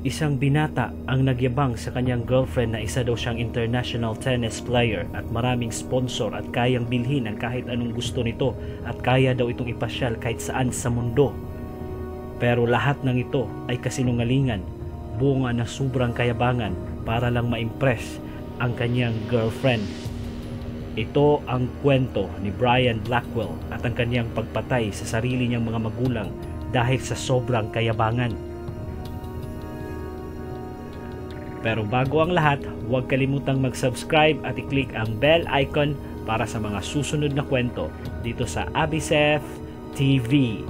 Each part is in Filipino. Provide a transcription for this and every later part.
Isang binata ang nagyabang sa kanyang girlfriend na isa daw siyang international tennis player at maraming sponsor at kayang bilhin ang kahit anong gusto nito at kaya daw itong ipasyal kahit saan sa mundo. Pero lahat ng ito ay kasinungalingan, bunga na sobrang kayabangan para lang ma-impress ang kanyang girlfriend. Ito ang kwento ni Brian Blackwell at ang kanyang pagpatay sa sarili niyang mga magulang dahil sa sobrang kayabangan. Pero bago ang lahat, huwag kalimutang mag-subscribe at i-click ang bell icon para sa mga susunod na kwento dito sa Abisef TV.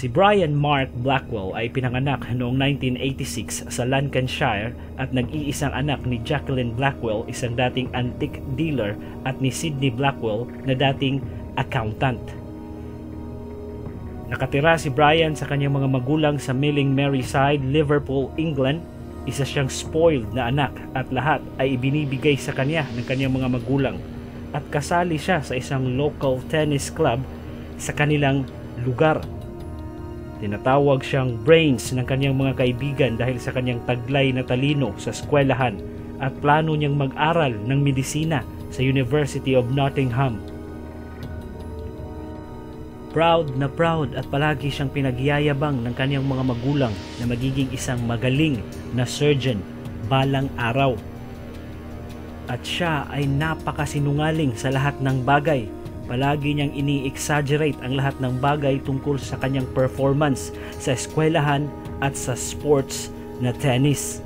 Si Brian Mark Blackwell ay pinanganak noong 1986 sa Lancashire at nag-iisang anak ni Jacqueline Blackwell, isang dating antique dealer, at ni Sidney Blackwell na dating accountant. Nakatira si Brian sa kanyang mga magulang sa Milling Merryside, Liverpool, England. Isa siyang spoiled na anak at lahat ay ibinibigay sa kanya ng kanyang mga magulang. At kasali siya sa isang local tennis club sa kanilang lugar. Tinatawag siyang brains ng kanyang mga kaibigan dahil sa kanyang taglay na talino sa eskwelahan at plano niyang mag-aral ng medisina sa University of Nottingham Proud na proud at palagi siyang pinagyayabang ng kanyang mga magulang na magiging isang magaling na surgeon balang araw. At siya ay napakasinungaling sa lahat ng bagay. Palagi niyang ini-exaggerate ang lahat ng bagay tungkol sa kanyang performance sa eskwelahan at sa sports na tennis.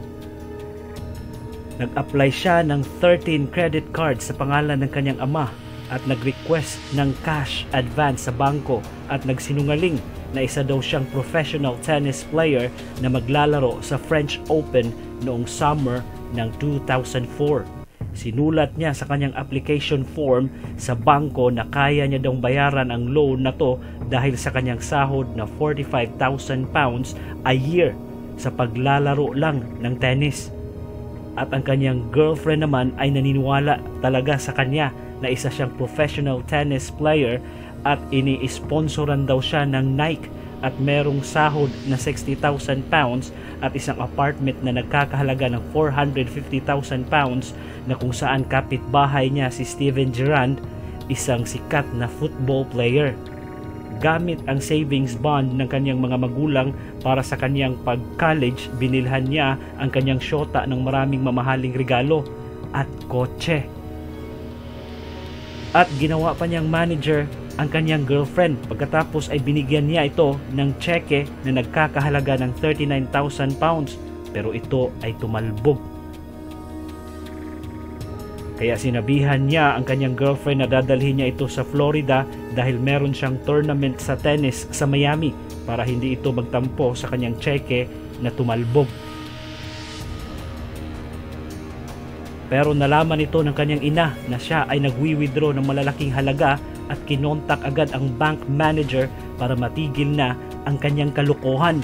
Nag-apply siya ng 13 credit cards sa pangalan ng kanyang ama at nag-request ng cash advance sa bangko at nagsinungaling na isa daw siyang professional tennis player na maglalaro sa French Open noong summer ng 2004. Sinulat niya sa kanyang application form sa bangko na kaya niya daw bayaran ang loan na to dahil sa kanyang sahod na 45,000 pounds a year sa paglalaro lang ng tennis. At ang kanyang girlfriend naman ay naniniwala talaga sa kanya na isa siyang professional tennis player at ini-sponsoran daw siya ng Nike at merong sahod na 60,000 pounds at isang apartment na nagkakahalaga ng 450,000 pounds na kung saan kapitbahay niya si Steven Gerrard, isang sikat na football player. Gamit ang savings bond ng kanyang mga magulang para sa kanyang pag-college, binilhan niya ang kanyang syota ng maraming mamahaling regalo at kotse. At ginawa pa niyang manager ang kanyang girlfriend. Pagkatapos ay binigyan niya ito ng cheque na nagkakahalaga ng 39,000 pounds. Pero ito ay tumalbog. Kaya sinabihan niya ang kanyang girlfriend na dadalhin niya ito sa Florida dahil meron siyang tournament sa tennis sa Miami para hindi ito magtampo sa kanyang cheque na tumalbog. Pero nalaman ito ng kanyang ina na siya ay nagwi-withdraw ng malalaking halaga at kinontak agad ang bank manager para matigil na ang kanyang kalukuhan.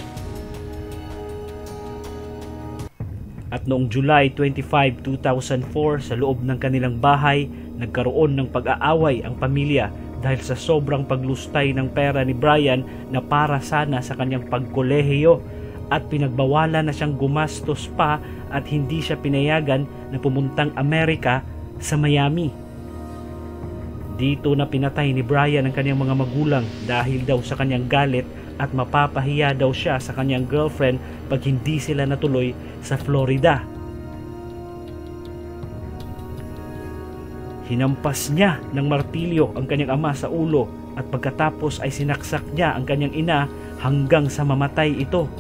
At noong July 25, 2004 sa loob ng kanilang bahay, nagkaroon ng pag-aaway ang pamilya dahil sa sobrang paglustay ng pera ni Brian na para sana sa kanyang pagkolehiyo at pinagbawalan na siyang gumastos pa at hindi siya pinayagan na pumuntang Amerika sa Miami. Dito na pinatay ni Brian ang kanyang mga magulang dahil daw sa kanyang galit at mapapahiya daw siya sa kanyang girlfriend pag hindi sila natuloy sa Florida. Hinampas niya ng martilyo ang kanyang ama sa ulo at pagkatapos ay sinaksak niya ang kanyang ina hanggang sa mamatay ito.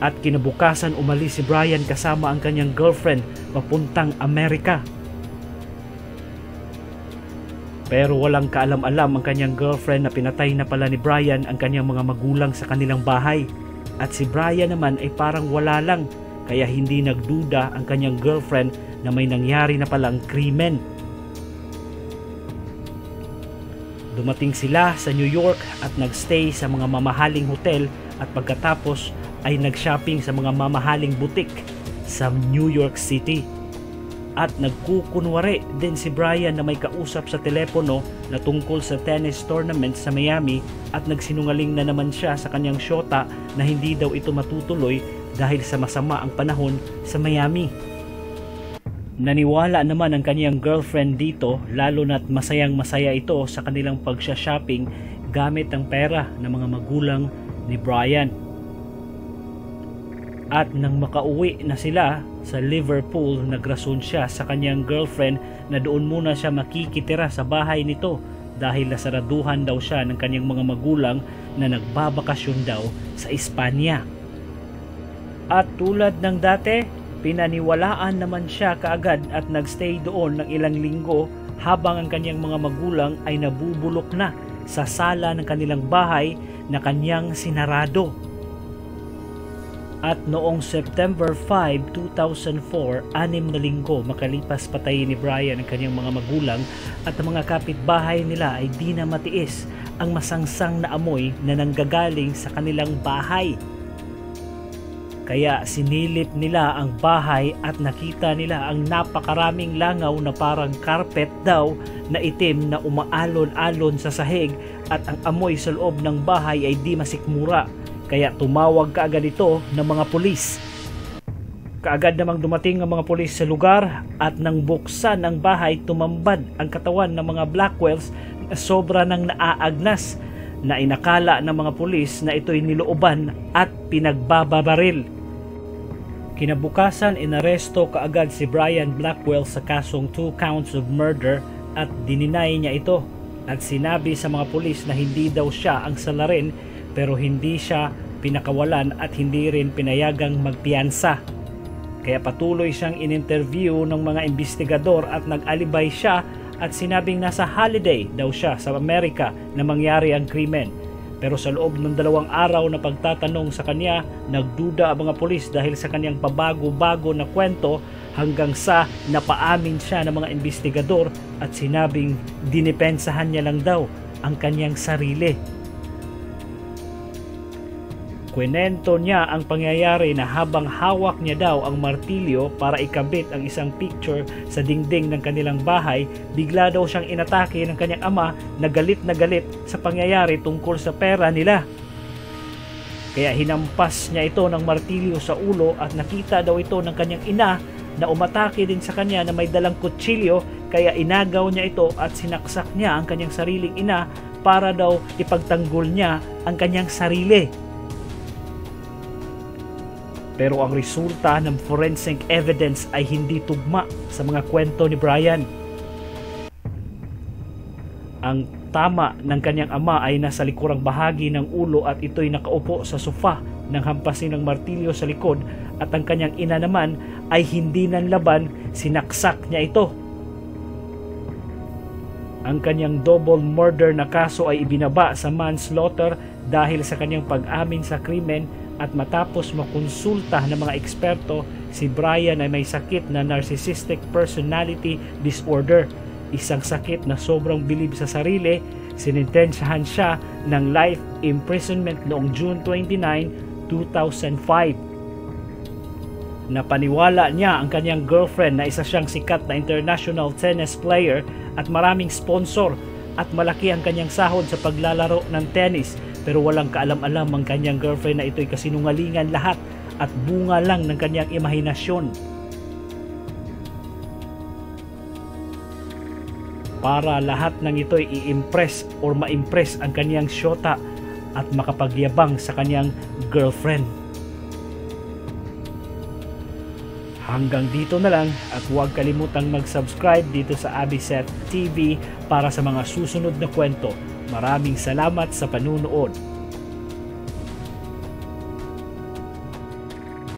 At kinabukasan umalis si Brian kasama ang kanyang girlfriend papuntang Amerika. Pero walang kaalam-alam ang kanyang girlfriend na pinatay na pala ni Brian ang kanyang mga magulang sa kanilang bahay. At si Brian naman ay parang wala lang kaya hindi nagduda ang kanyang girlfriend na may nangyari na palang krimen. Dumating sila sa New York at nagstay sa mga mamahaling hotel at pagkatapos ay nag-shopping sa mga mamahaling butik sa New York City. At nagkukunwari din si Brian na may kausap sa telepono na tungkol sa tennis tournament sa Miami at nagsinungaling na naman siya sa kanyang syota na hindi daw ito matutuloy dahil sa masama ang panahon sa Miami. Naniwala naman ang kanyang girlfriend dito lalo na't masayang masaya ito sa kanilang pagsha-shopping gamit ang pera ng mga magulang ni Brian. At nang makauwi na sila sa Liverpool, nagrason siya sa kanyang girlfriend na doon muna siya makikitira sa bahay nito dahil nasaraduhan daw siya ng kanyang mga magulang na nagbabakasyon daw sa Espanya. At tulad ng dati, pinaniwalaan naman siya kaagad at nagstay doon ng ilang linggo habang ang kanyang mga magulang ay nabubulok na sa sala ng kanilang bahay na kanyang sinarado. At noong September 5, 2004, anim na linggo makalipas patayin ni Brian ang kanyang mga magulang at ang mga kapitbahay nila ay di na matiis ang masangsang na amoy na nanggagaling sa kanilang bahay. Kaya sinilip nila ang bahay at nakita nila ang napakaraming langaw na parang carpet daw na itim na umaalon-alon sa sahig at ang amoy sa loob ng bahay ay di masikmura kaya tumawag kaagad ito ng mga pulis. Kaagad namang dumating ang mga pulis sa lugar at nang buksan ang bahay tumambad ang katawan ng mga Blackwells na sobra ng naaagnas na inakala ng mga pulis na ito'y nilooban at pinagbababaril. Kinabukasan inaresto kaagad si Brian Blackwell sa kasong 2 counts of murder at dininay niya ito at sinabi sa mga pulis na hindi daw siya ang salarin pero hindi siya pinakawalan at hindi rin pinayagang magpiyansa. Kaya patuloy siyang in-interview ng mga investigador at nag-alibay siya at sinabing nasa holiday daw siya sa Amerika na mangyari ang krimen. Pero sa loob ng dalawang araw na pagtatanong sa kanya, nagduda ang mga pulis dahil sa kanyang pabago-bago na kwento hanggang sa napaamin siya ng mga investigador at sinabing dinipensahan niya lang daw ang kanyang sarili Kwento niya ang pangyayari na habang hawak niya daw ang martilyo para ikabit ang isang picture sa dingding ng kanilang bahay, bigla daw siyang inatake ng kanyang ama na galit na galit sa pangyayari tungkol sa pera nila. Kaya hinampas niya ito ng martilyo sa ulo at nakita daw ito ng kanyang ina na umatake din sa kanya na may dalang kutsilyo kaya inagaw niya ito at sinaksak niya ang kanyang sariling ina para daw ipagtanggol niya ang kanyang sarili. Pero ang resulta ng forensic evidence ay hindi tugma sa mga kwento ni Brian. Ang tama ng kanyang ama ay nasa likurang bahagi ng ulo at ito'y nakaupo sa sofa ng hampasin ng martilyo sa likod at ang kanyang ina naman ay hindi nanlaban, sinaksak niya ito. Ang kanyang double murder na kaso ay ibinaba sa manslaughter dahil sa kanyang pag-amin sa krimen at matapos makonsulta ng mga eksperto, si Brian ay may sakit na narcissistic personality disorder. Isang sakit na sobrang bilib sa sarili, sinintensyahan siya ng life imprisonment noong June 29, 2005. Napaniwala niya ang kanyang girlfriend na isa siyang sikat na international tennis player at maraming sponsor at malaki ang kanyang sahod sa paglalaro ng tennis pero walang kaalam-alam ang kanyang girlfriend na ito'y kasinungalingan lahat at bunga lang ng kanyang imahinasyon. Para lahat ng ito'y i-impress or ma-impress ang kanyang syota at makapagyabang sa kanyang girlfriend. Hanggang dito na lang at huwag kalimutang mag-subscribe dito sa Abiset TV para sa mga susunod na kwento Maraming salamat sa panunood.